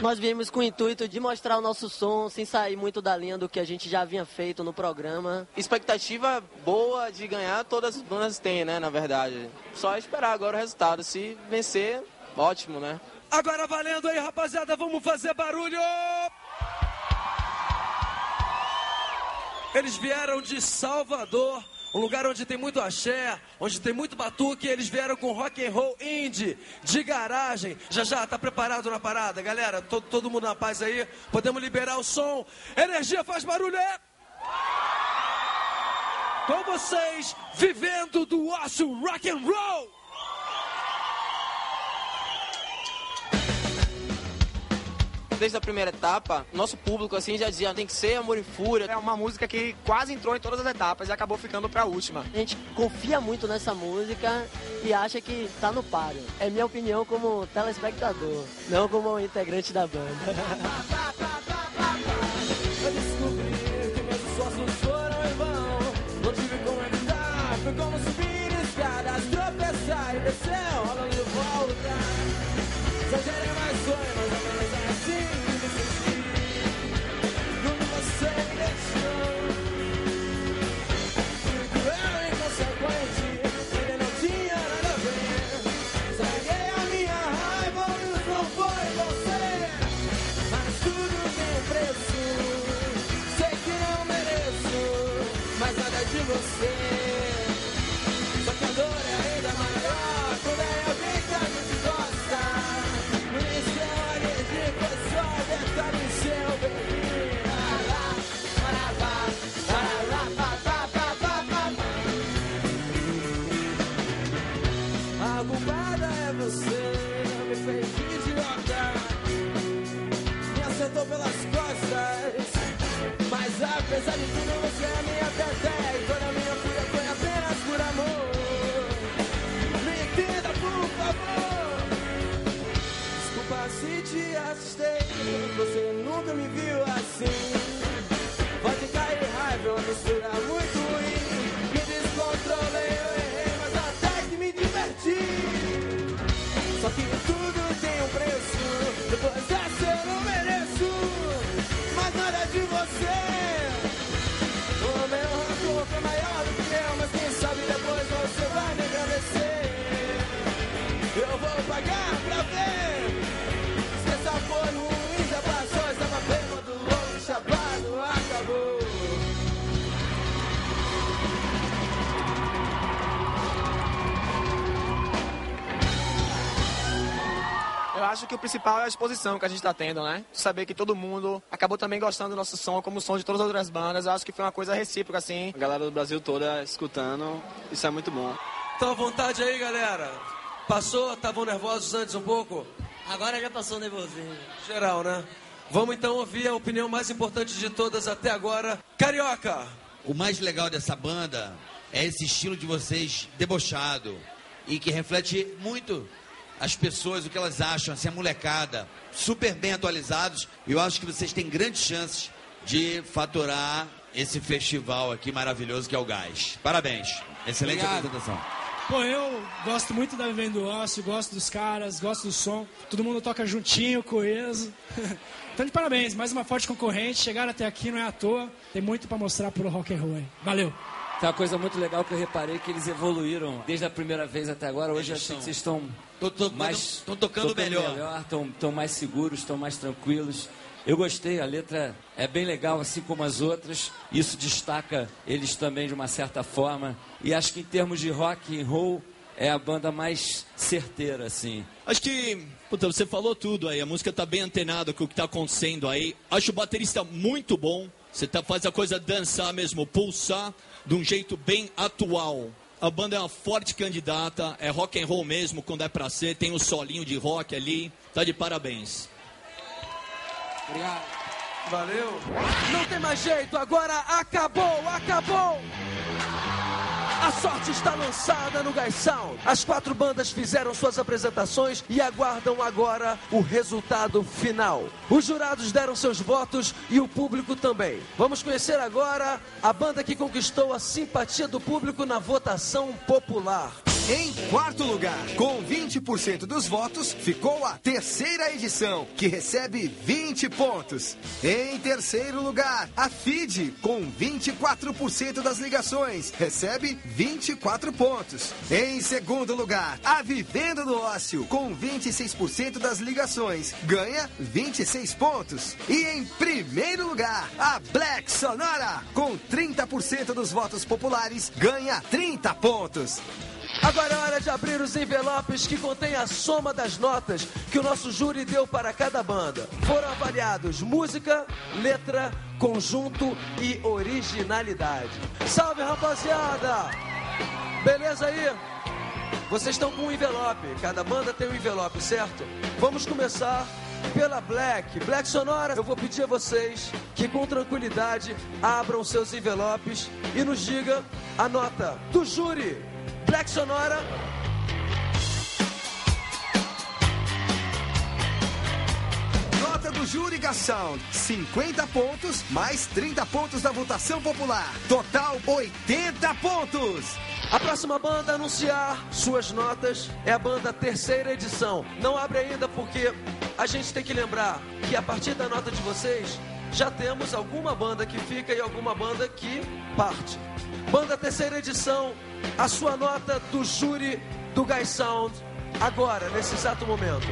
Nós viemos com o intuito de mostrar o nosso som sem sair muito da linha do que a gente já havia feito no programa. Expectativa boa de ganhar, todas as bandas têm, né, na verdade. Só esperar agora o resultado. Se vencer, ótimo, né? Agora valendo aí, rapaziada, vamos fazer barulho! Eles vieram de Salvador, um lugar onde tem muito axé, onde tem muito batuque, eles vieram com rock and roll indie, de garagem. Já já, tá preparado na parada, galera? Todo, todo mundo na paz aí? Podemos liberar o som. Energia faz barulho, é? Com vocês, vivendo do osso rock and roll. Desde a primeira etapa, nosso público assim já dizia, tem que ser Amor e Fúria. É uma música que quase entrou em todas as etapas e acabou ficando pra última. A gente confia muito nessa música e acha que tá no páreo. É minha opinião como telespectador, não como integrante da banda. nunca me viu assim. Acho que o principal é a exposição que a gente tá tendo, né? Saber que todo mundo acabou também gostando do nosso som, como o som de todas as outras bandas. Eu acho que foi uma coisa recíproca, assim. A galera do Brasil toda escutando, isso é muito bom. Estão à vontade aí, galera. Passou? Estavam nervosos antes um pouco? Agora já passou o nervosinho. Geral, né? Vamos então ouvir a opinião mais importante de todas até agora. Carioca! O mais legal dessa banda é esse estilo de vocês debochado e que reflete muito as pessoas, o que elas acham, assim, a molecada, super bem atualizados. Eu acho que vocês têm grandes chances de faturar esse festival aqui maravilhoso que é o Gás. Parabéns. Excelente Obrigado. apresentação. Pô, eu gosto muito da Vivendo do Ócio, gosto dos caras, gosto do som. Todo mundo toca juntinho, coeso. então, de parabéns, mais uma forte concorrente. Chegaram até aqui, não é à toa. Tem muito pra mostrar pro rock and roll aí. Valeu! Tem uma coisa muito legal que eu reparei que eles evoluíram desde a primeira vez até agora. Hoje eu Eles achei são- que vocês estão Tô tocando- mais tão tocando melhor. estão mais seguros, estão mais tranquilos. Eu gostei, a letra é bem legal, assim como as outras. Isso destaca eles também de uma certa forma. E acho que em termos de rock and roll é a banda mais certeira, assim. Acho que, puta, você falou tudo aí, a música tá bem antenada com o que tá acontecendo aí. Acho o baterista muito bom. Você tá, faz a coisa dançar mesmo, pulsar de um jeito bem atual. A banda é uma forte candidata, é rock and roll mesmo, quando é pra ser, tem um solinho de rock ali. Tá de parabéns. Obrigado. Valeu. Não tem mais jeito, agora acabou, acabou. A sorte está lançada no Sound. As quatro bandas fizeram suas apresentações e aguardam agora o resultado final. Os jurados deram seus votos e o público também. Vamos conhecer agora a banda que conquistou a simpatia do público na votação popular. Em quarto lugar, com 20% dos votos, ficou a terceira edição, que recebe 20 pontos. Em terceiro lugar, a FID, com 24% das ligações, recebe 24 pontos. Em segundo lugar, a Vivenda do Ócio, com 26% das ligações, ganha 26 pontos. E em primeiro lugar, a Black Sonora, com 30% dos votos populares, ganha 30 pontos. Agora é hora de abrir os envelopes que contêm a soma das notas que o nosso júri deu para cada banda. Foram avaliados música, letra, conjunto e originalidade. Salve rapaziada! Beleza aí? Vocês estão com um envelope, cada banda tem um envelope, certo? Vamos começar pela Black. Black Sonora, eu vou pedir a vocês que com tranquilidade abram seus envelopes e nos diga a nota do júri. Black Sonora. Nota do Júri Sound, 50 pontos, mais 30 pontos da votação popular. Total 80 pontos. A próxima banda a anunciar suas notas é a banda Terceira Edição. Não abre ainda porque a gente tem que lembrar que a partir da nota de vocês já temos alguma banda que fica e alguma banda que parte. Banda Terceira Edição, a sua nota do júri do Guy Sound agora, nesse exato momento.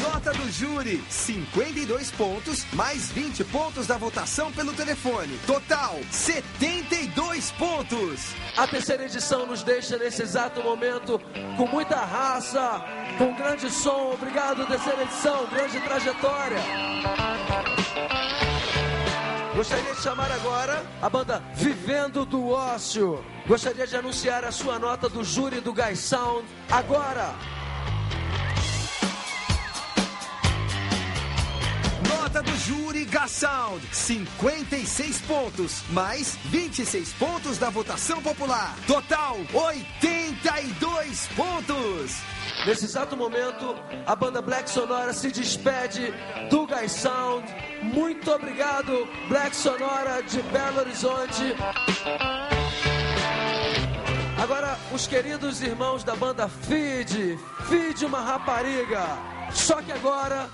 Nota do júri, 52 pontos, mais 20 pontos da votação pelo telefone. Total, 72 pontos. A terceira edição nos deixa nesse exato momento com muita raça, com grande som. Obrigado, terceira edição, grande trajetória. Gostaria de chamar agora a banda Vivendo do Ócio. Gostaria de anunciar a sua nota do júri do Guy Sound agora. Nota do júri Sound, 56 pontos, mais 26 pontos da votação popular. Total, 82 pontos. Nesse exato momento, a banda Black Sonora se despede do Guy Sound. Muito obrigado, Black Sonora de Belo Horizonte. Agora, os queridos irmãos da banda Feed, Feed uma rapariga. Só que agora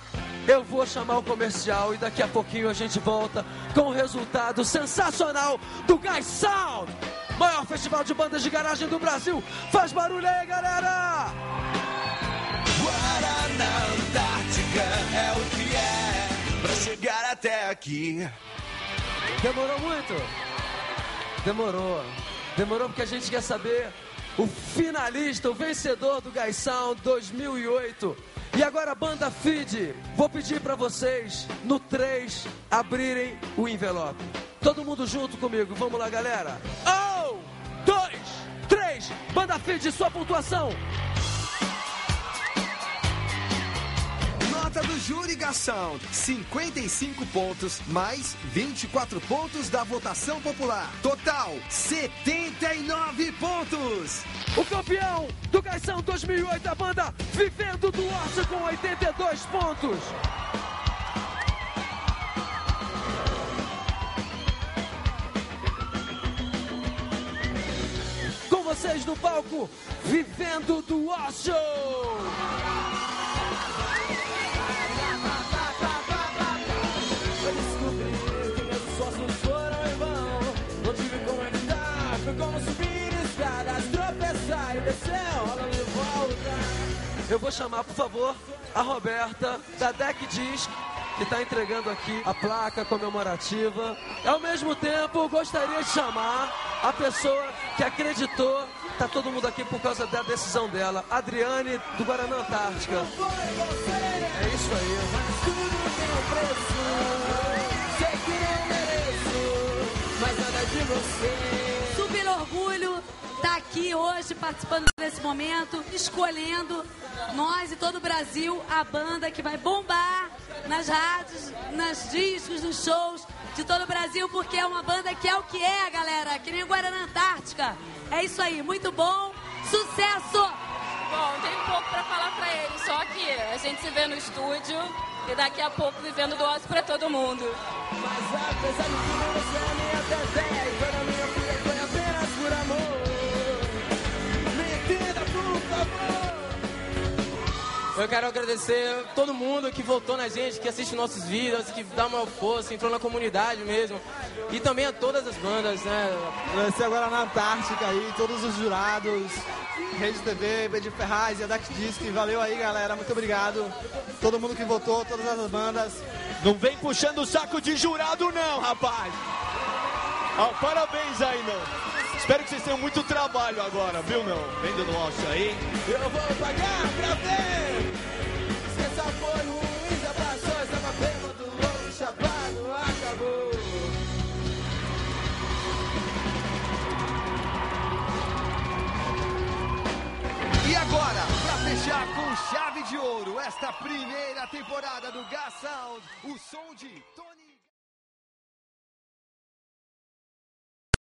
eu vou chamar o comercial e daqui a pouquinho a gente volta com o resultado sensacional do Guy Sound, maior festival de bandas de garagem do Brasil. Faz barulho aí, galera! Guaraná Antártica é o que é pra chegar até aqui. Demorou muito? Demorou. Demorou porque a gente quer saber o finalista, o vencedor do Guy Sound 2008. E agora, banda Feed, vou pedir para vocês, no 3, abrirem o envelope. Todo mundo junto comigo, vamos lá, galera. Um, dois, três, banda Feed, sua pontuação. Do Júri Sound, 55 pontos, mais 24 pontos da votação popular. Total, 79 pontos. O campeão do Gaisão 2008, a banda Vivendo do Ócio com 82 pontos. Com vocês no palco, Vivendo do Ócio. Eu vou chamar, por favor, a Roberta da Deck Disc, que está entregando aqui a placa comemorativa. Ao mesmo tempo, gostaria de chamar a pessoa que acreditou. Tá todo mundo aqui por causa da decisão dela, Adriane do Guaraná Antártica. É isso aí. Tudo tem preço. Sei que mas nada de você. Super orgulho está aqui hoje participando desse momento, escolhendo nós e todo o Brasil a banda que vai bombar nas rádios, nas discos, nos shows de todo o Brasil, porque é uma banda que é o que é, galera, que nem Guarana Antártica. É isso aí, muito bom, sucesso! Bom, tem pouco para falar para ele, só que a gente se vê no estúdio e daqui a pouco vivendo do ócio para todo mundo. Mas apesar de tudo, você é minha Eu quero agradecer todo mundo que votou na gente, que assiste nossos vídeos, que dá uma força, entrou na comunidade mesmo. E também a todas as bandas, né? Agradecer agora na Antártica aí, todos os jurados, Rede TV, BD Ferraz e a Dax Disc. Valeu aí, galera. Muito obrigado. Todo mundo que votou, todas as bandas. Não vem puxando o saco de jurado, não, rapaz. Ó, parabéns aí, meu. Espero que vocês tenham muito trabalho agora, viu, meu? Vendo no áudio aí. Eu vou pagar pra ver. De ouro esta primeira temporada do Gas Sound, o som de